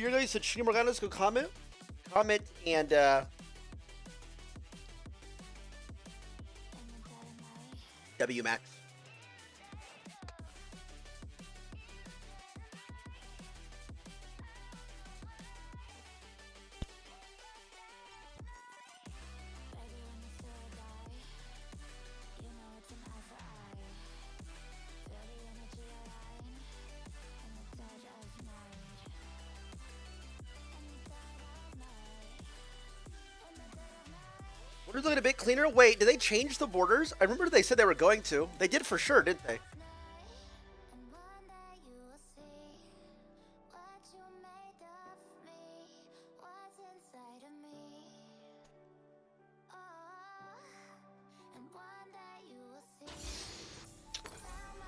you're here guys said Shini Morgana's go comment. Comment and uh W Max. Cleaner. Wait, did they change the borders? I remember they said they were going to. They did for sure, didn't they?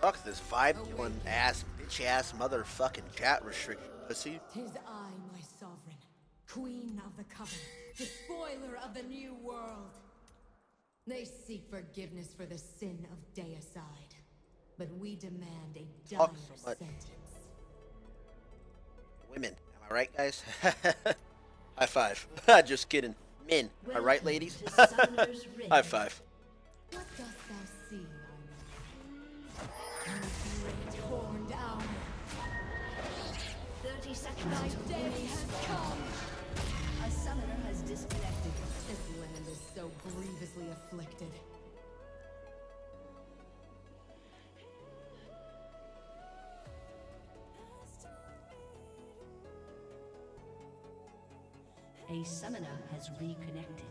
Fuck this vibe killing ass, bitch ass, motherfucking chat restriction pussy. Tis I, my sovereign, queen of the coven, despoiler of the new world. They seek forgiveness for the sin of deicide, but we demand a dire so sentence. Women, am I right, guys? High five. Just kidding. Men, am I right, ladies? to Summoner's Rift. High five. What dost thou see, Armor? Great horned owl, 30 seconds grievously afflicted. A summoner has reconnected.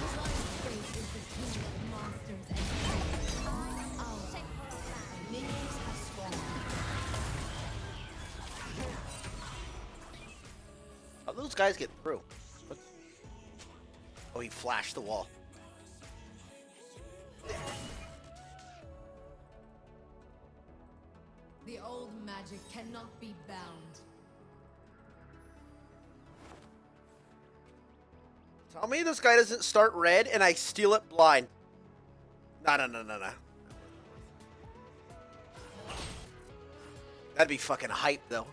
Blind Space is the king of monsters and creatures. Owl. Minions have spawned. How those guys get through? What- he flashed the wall. The old magic cannot be bound. Tell me this guy doesn't start red and I steal it blind. No, no, no, no, no. That'd be fucking hype, though.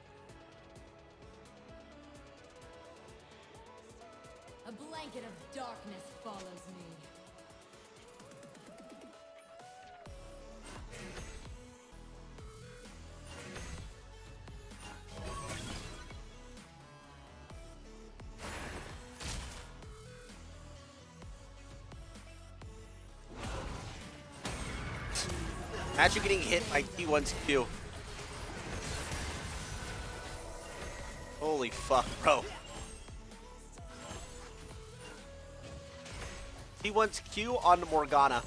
Blanket of darkness follows me. Imagine getting hit by T1's Q. Holy fuck, bro. T1's Q on Morgana.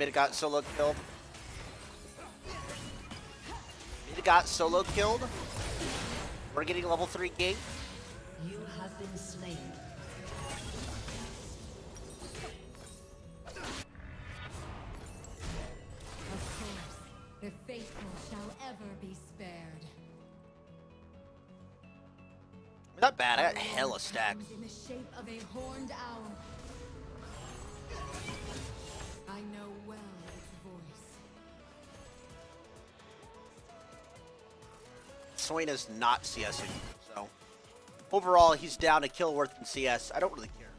Mid got solo killed. Mid got solo killed. We're getting level 3 gate. You have been slain. Of course, the faithful shall ever be spared. Not bad, I got hella stacks. In the shape of a horned owl. Soina's not CSing, so overall he's down to kill worth in CS. I don't really care.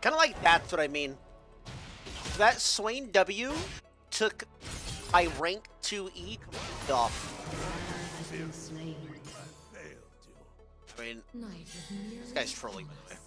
Kind of like that's what I mean. That Swain W took my rank 2E off. Has been slain. I mean, this guy's trolling, by the way.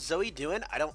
Zoe doing? I don't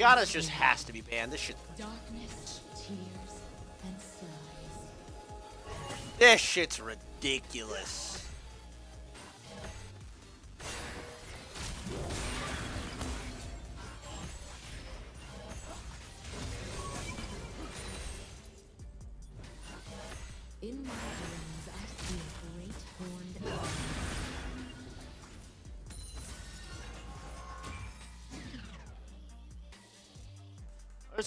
Giannis just has to be banned. This shit. Darkness, tears, and sighs. This shit's ridiculous. In my dreams,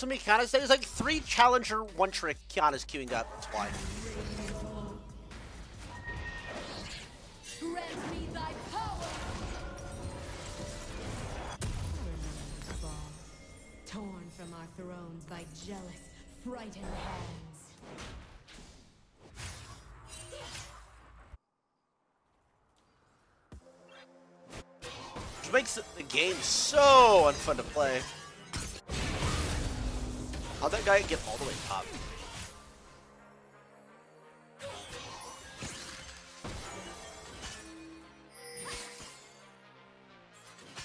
There's so many Qiyanas. There's like three challenger one trick Qiyanas queuing up. That's why. Grant me thy power! Remember, fall, torn from our thrones by jealous, frightened hands. Which makes the game so unfun to play. How'd that guy get all the way top?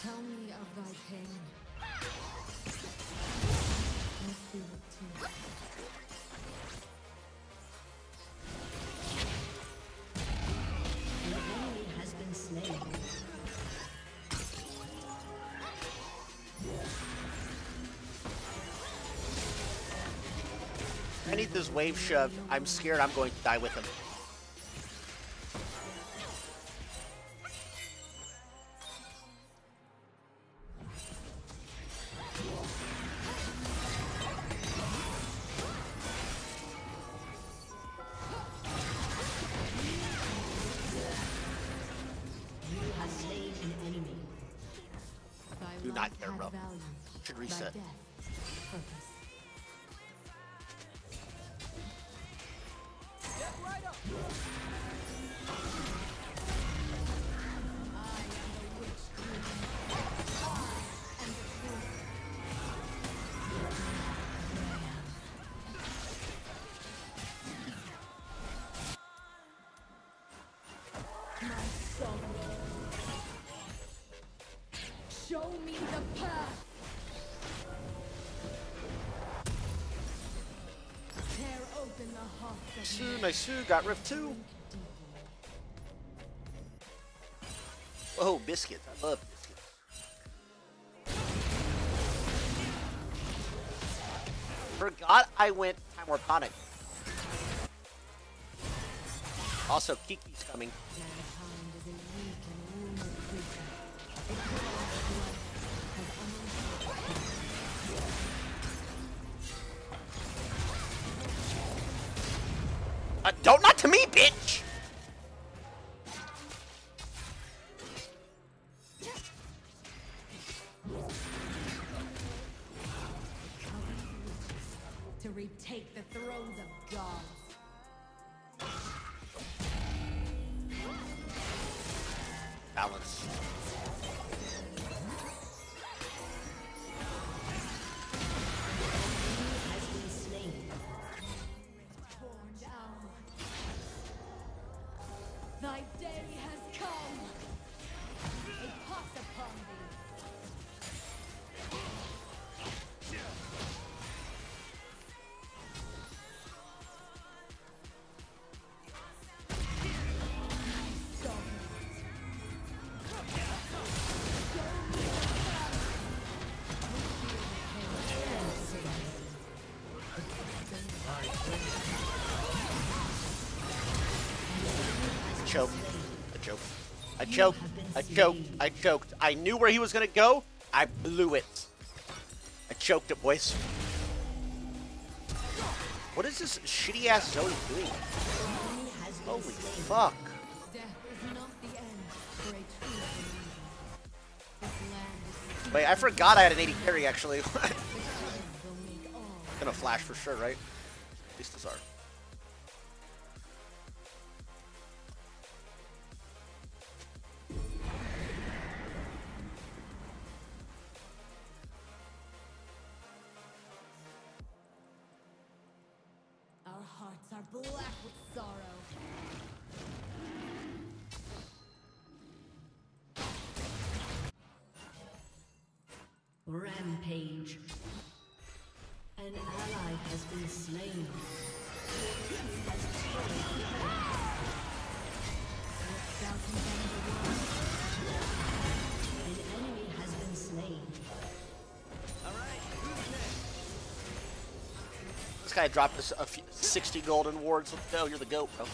Tell me of thy pain. This wave shoved. I'm scared I'm going to die with him. Show me the path. The heart nice got Rift 2. Oh, biscuits. I love biscuits. Forgot I went Time Warp Tonic. Also, Kiki's coming. don't I choked. I choked. I choked. I choked. I knew where he was gonna go. I blew it. I choked it, boys. What is this shitty ass Zoe doing? Holy fuck. Wait, I forgot I had an 80 carry actually. Gonna flash for sure, right? At least. Has been slain. This guy dropped us a few, 60 golden wards. Go. You're the goat, bro.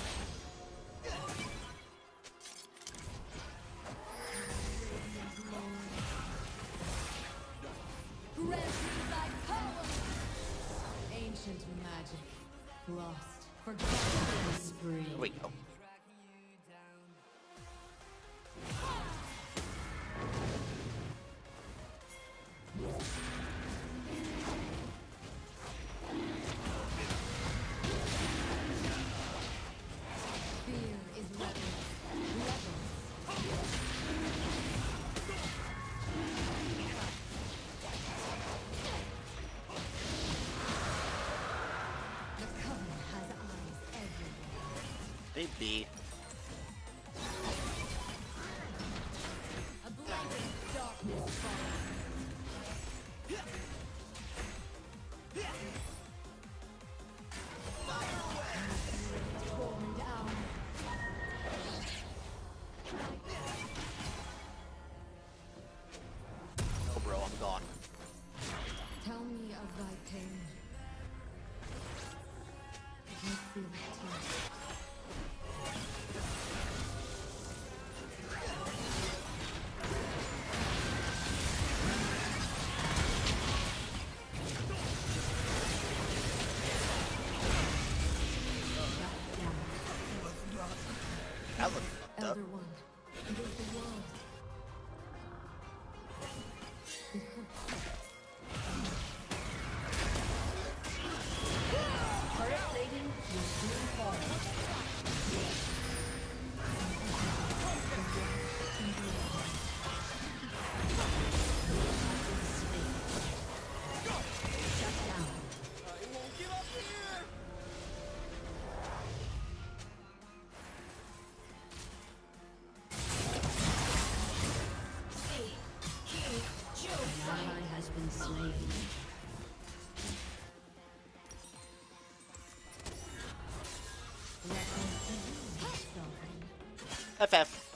FF.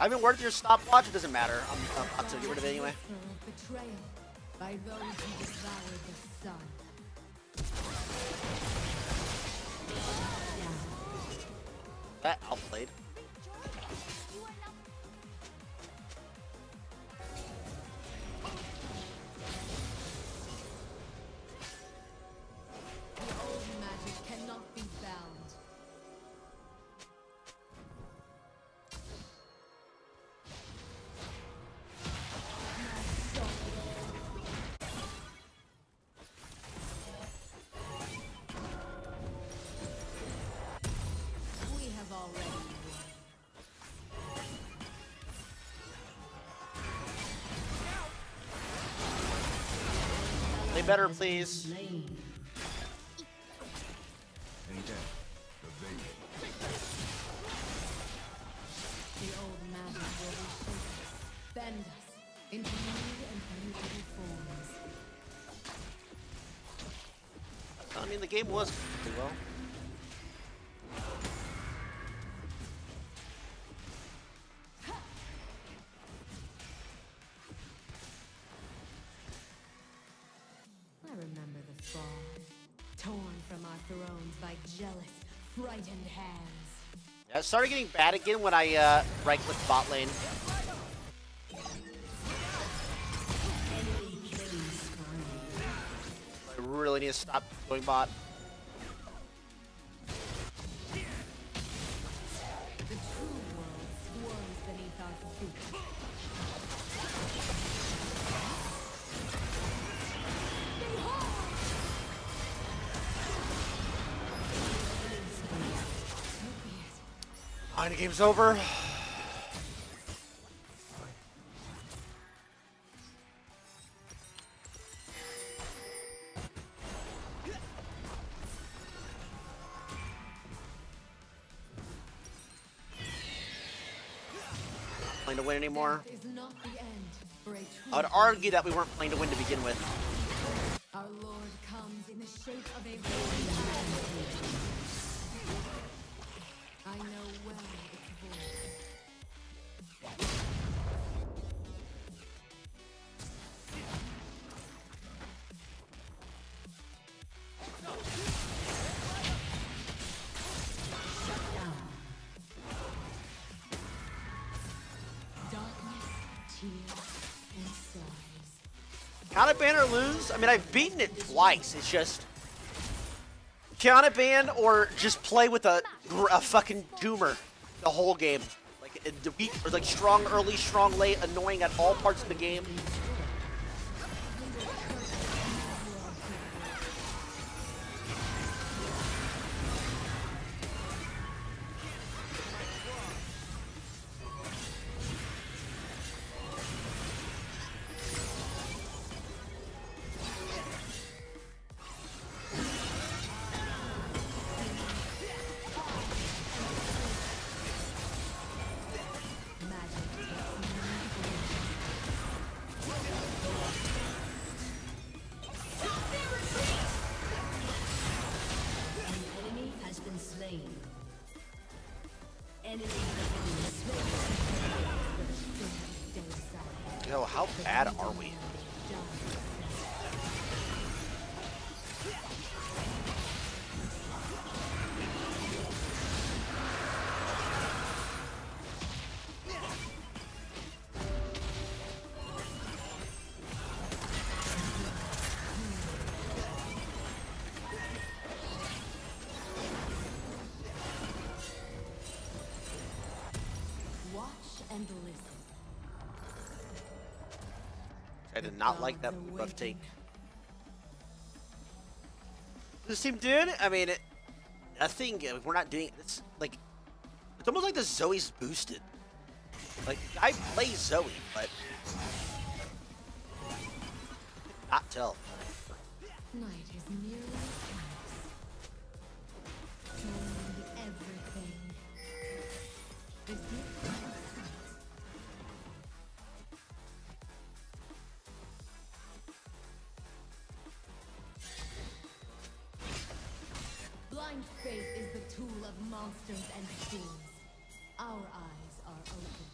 I've been working your stopwatch. It doesn't matter. I'm, I'm about to get rid of it anyway. And better please. I mean, the game was It started getting bad again when I uh, right-clicked bot lane. I really need to stop going bot. It. Alright, the game's over. Playing to win anymore. Death is not the end for a true I would argue that we weren't playing to win to begin with. Sighs. Count it ban or lose? I mean, I've beaten it twice. It's just count it ban or just play with a, a fucking doomer the whole game. Like the weak or like strong early, strong late, annoying at all parts of the game. I did not like that rough take. This team did. I mean, it, nothing. uh, We're not doing. It's like it's almost like the Zoe's boosted. Like I play Zoe, but not tell. Night of monsters and fools. Our eyes are open.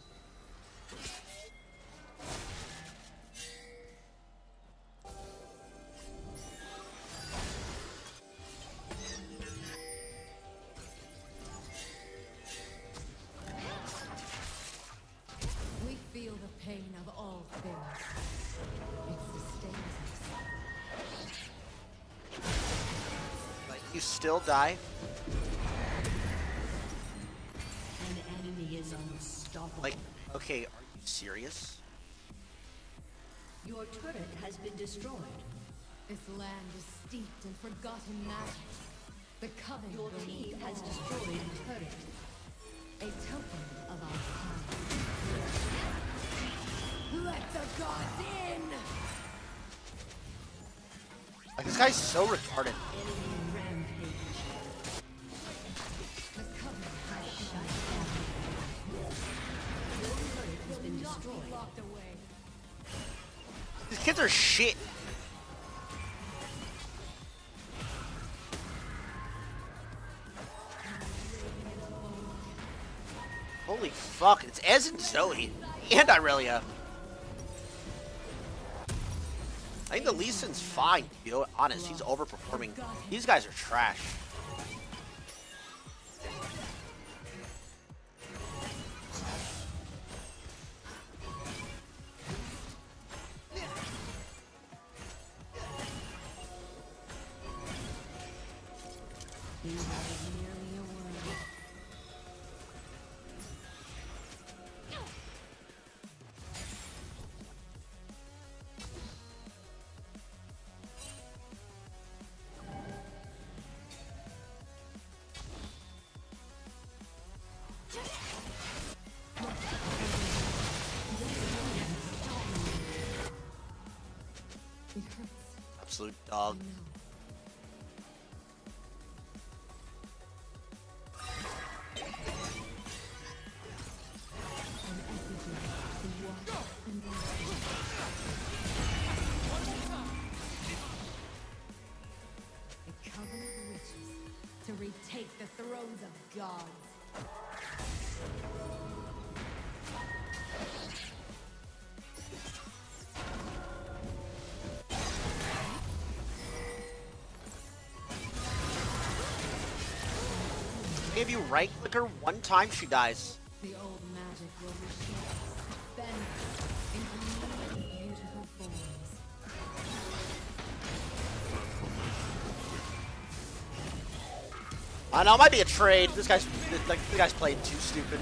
Feel the pain of all things. It sustains us. Like you still die. Okay, are you serious? Your turret has been destroyed. This land is steeped in forgotten magic. The coven Your team has destroyed a turret. a token of our time. Let the gods in! Like, this guy's so retarded. These kids are shit. Holy fuck, it's Ez and Zoe. And Irelia. I think the Lee Sin's fine, to be honest. He's overperforming. These guys are trash. Absolute dog. You right click her one time, she dies. The old magic will reshape, bend into new beautiful forms. I know, it might be a trade. This guy's like this guy's playing too stupid.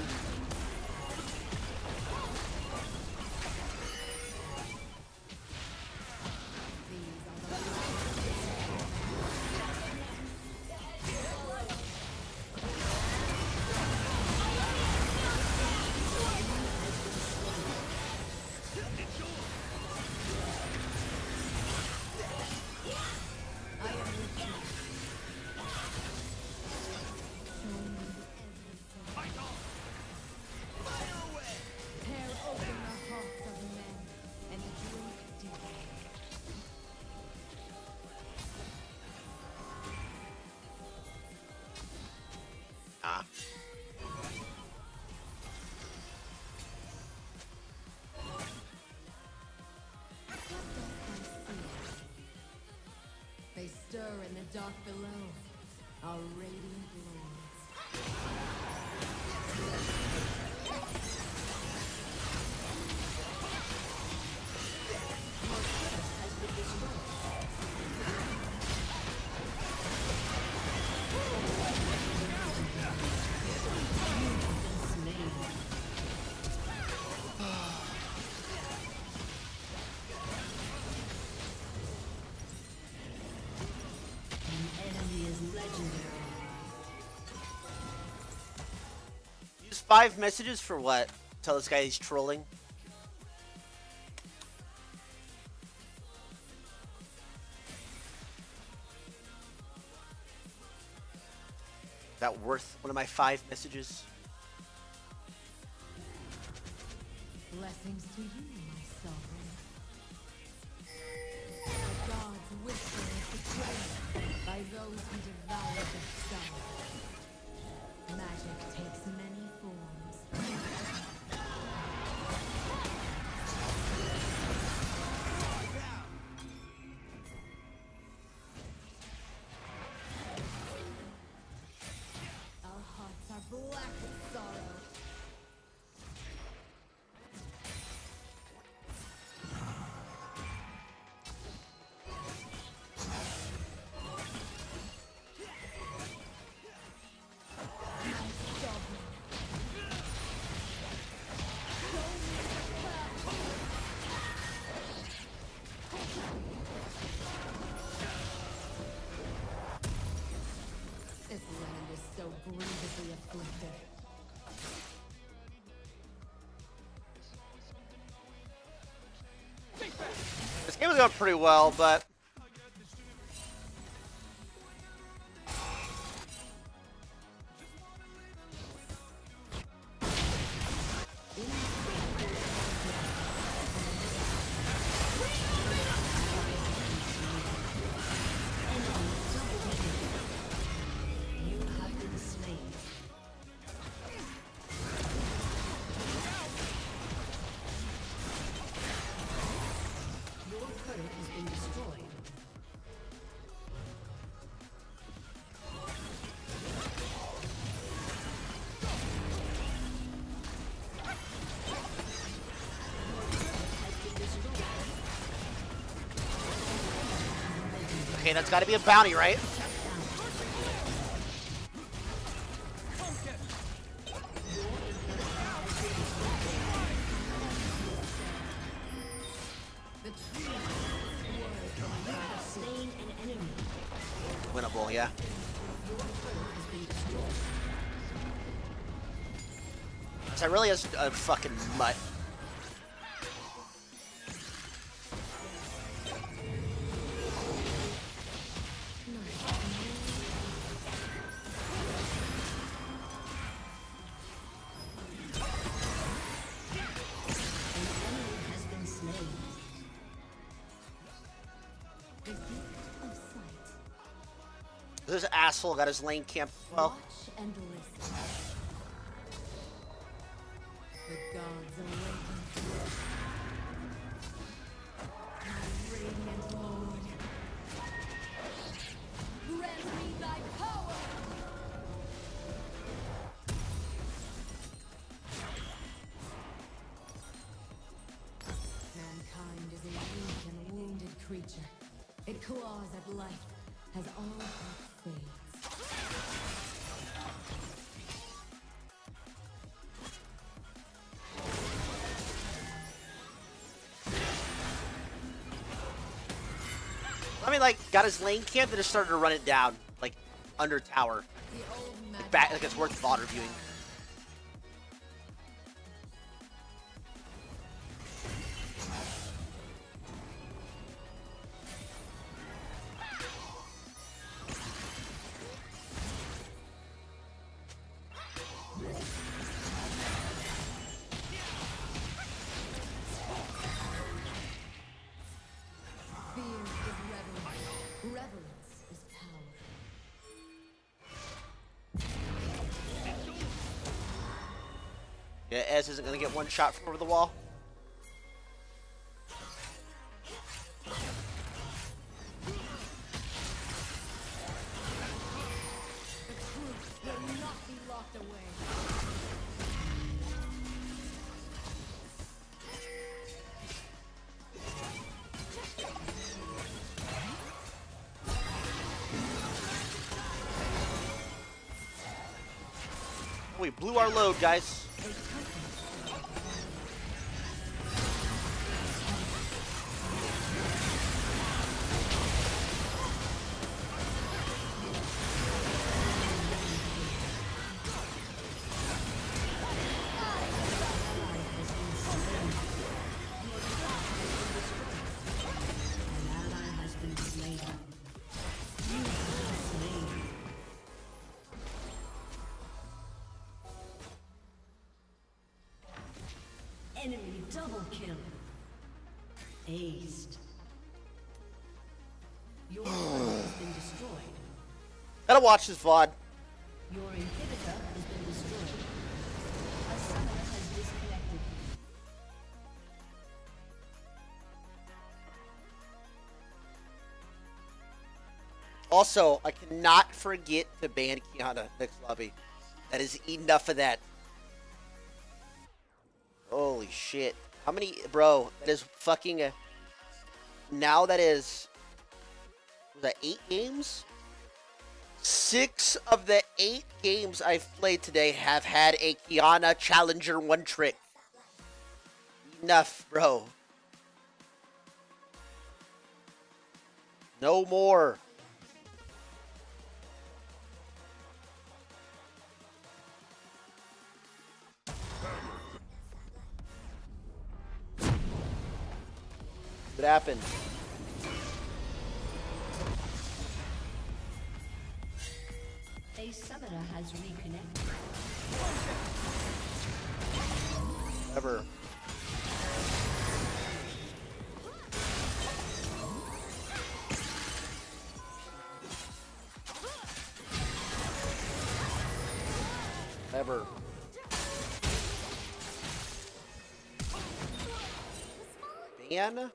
Stir in the dark below, our radiant five messages for what? Tell this guy he's trolling. That worth one of my five messages? Blessings to you, my sovereign. The gods by those who devour the sun. Game was going pretty well, but Okay, that's got to be a bounty, right? Winnable, yeah. That really is a uh, fucking mutt. This asshole got his lane camp. Well, got his lane camp and just started to run it down, like, under tower. Magic Back, like, it's worth VOD reviewing. Yeah, Ez isn't gonna get one shot from over the wall. We blew our load, guys. Double kill. Aced. Your has been destroyed. Gotta watch this VOD. Your inhibitor has been destroyed. A summoner has disconnected. Also, I cannot forget to ban Qiyana next lobby. That is enough of that. Holy shit. How many, bro, that is fucking, now that is, was that eight games? Six of the eight games I've played today have had a Qiyana Challenger one trick. Enough, bro. No more. Happened? A summoner has reconnected. Ever. Ever. Ban?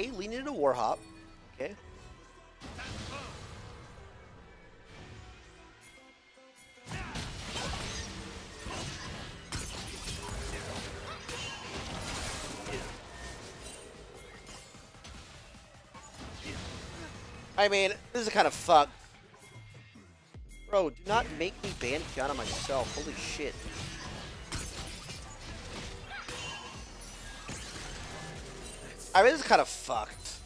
Okay, leaning into Warhop. Okay. I mean, this is kind of fucked. Bro, do not make me ban Qiyana myself. Holy shit. I mean, this is kind of fucked.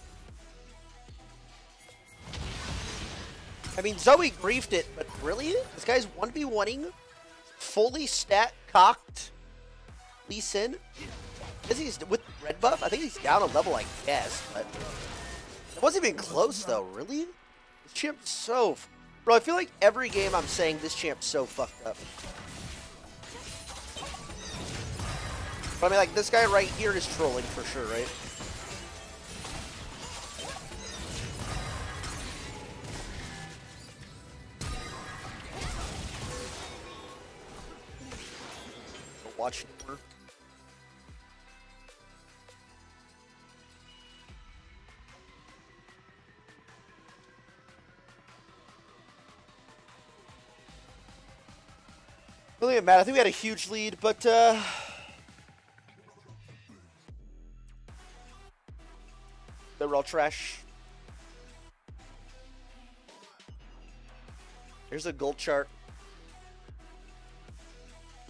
I mean, Zoe griefed it, but really? This guy's 1v1ing, fully stat cocked Lee Sin? Is he's with red buff? I think he's down a level, I guess, but it wasn't even close though, really? This champ's so Bro, I feel like every game I'm saying this champ's so fucked up. But I mean, like, this guy right here is trolling for sure, right? Watch more. Really mad. I think we had a huge lead, but uh they were all trash. Here's a gold chart.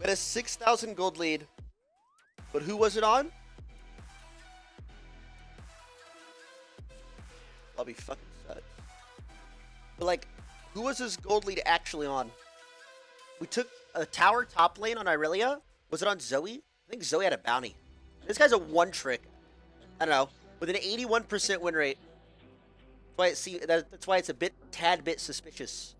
Had a 6,000 gold lead. But who was it on? I'll be fucking sad. But like, who was this gold lead actually on? We took a tower top lane on Irelia. Was it on Zoe? I think Zoe had a bounty. This guy's a one trick. I don't know. With an 81% win rate. That's why, it that's why it's a bit, tad bit suspicious.